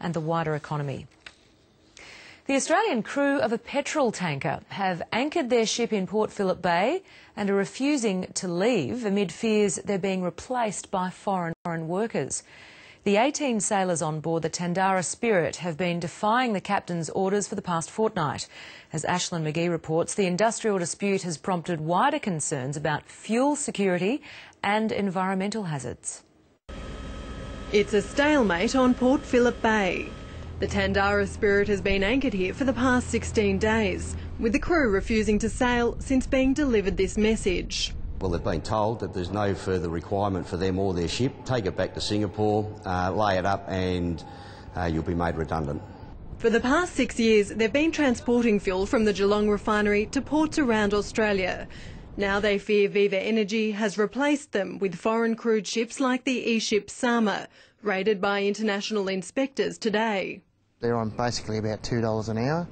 and the wider economy. The Australian crew of a petrol tanker have anchored their ship in Port Phillip Bay and are refusing to leave amid fears they're being replaced by foreign, foreign workers. The 18 sailors on board the Tandara Spirit have been defying the captain's orders for the past fortnight. As Ashlynne McGhee reports, the industrial dispute has prompted wider concerns about fuel security and environmental hazards. It's a stalemate on Port Phillip Bay. The Tandara Spirit has been anchored here for the past 16 days, with the crew refusing to sail since being delivered this message. Well, they've been told that there's no further requirement for them or their ship. Take it back to Singapore, uh, lay it up, and uh, you'll be made redundant. For the past six years, they've been transporting fuel from the Geelong refinery to ports around Australia. Now they fear Viva Energy has replaced them with foreign crewed ships like the E-ship Sama, raided by international inspectors today. They're on basically about $2 an hour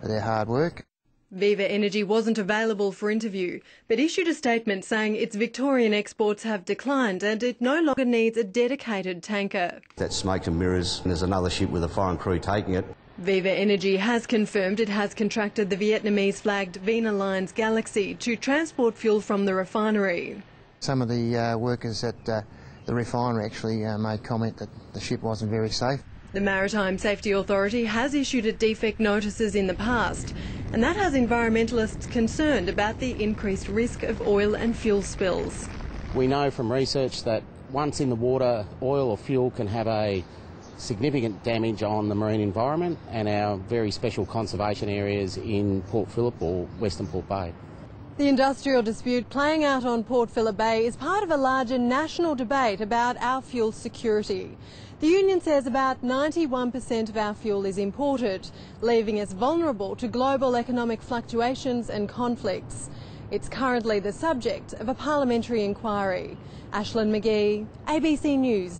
for their hard work. Viva Energy wasn't available for interview, but issued a statement saying its Victorian exports have declined and it no longer needs a dedicated tanker. That's smoke and mirrors, and there's another ship with a foreign crew taking it. Viva Energy has confirmed it has contracted the Vietnamese flagged Vina Lines Galaxy to transport fuel from the refinery. Some of the uh, workers at uh, the refinery actually uh, made comment that the ship wasn't very safe. The Maritime Safety Authority has issued a defect notices in the past, and that has environmentalists concerned about the increased risk of oil and fuel spills. We know from research that once in the water, oil or fuel can have a significant damage on the marine environment and our very special conservation areas in Port Phillip or Western Port Bay. The industrial dispute playing out on Port Phillip Bay is part of a larger national debate about our fuel security. The union says about 91% of our fuel is imported, leaving us vulnerable to global economic fluctuations and conflicts. It's currently the subject of a parliamentary inquiry. Ashlynne McGhee, ABC News.